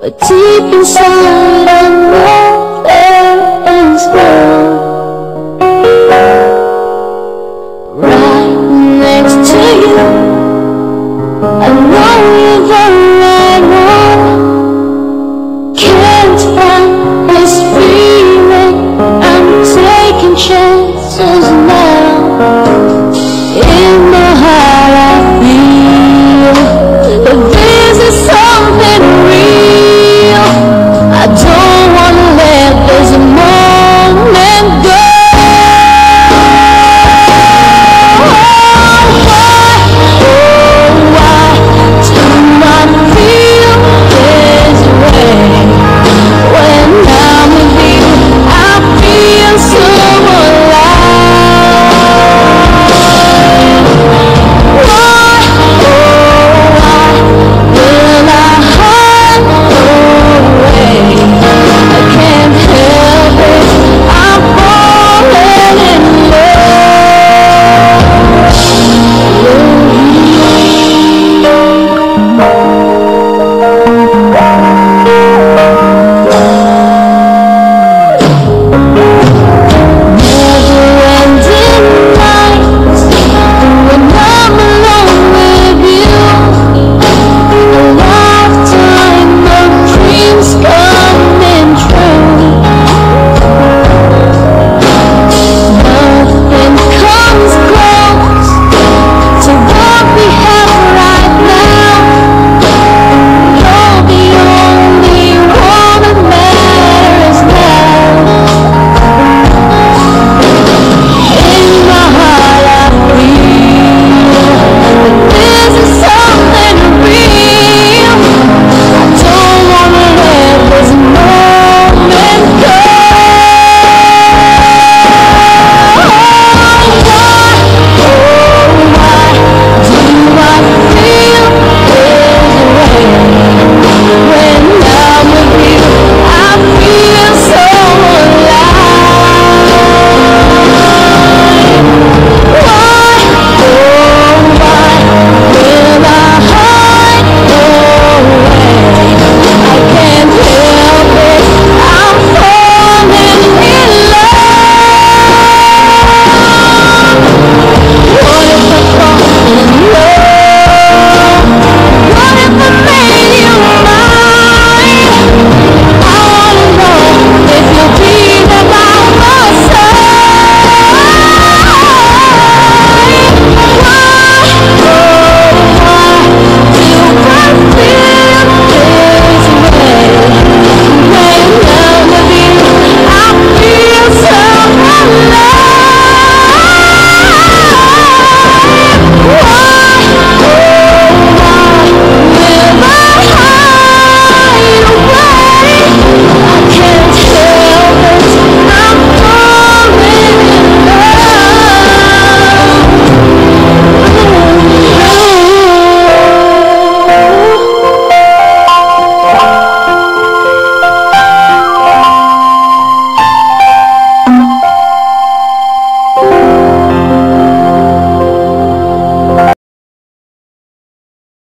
But deep inside I know there is more.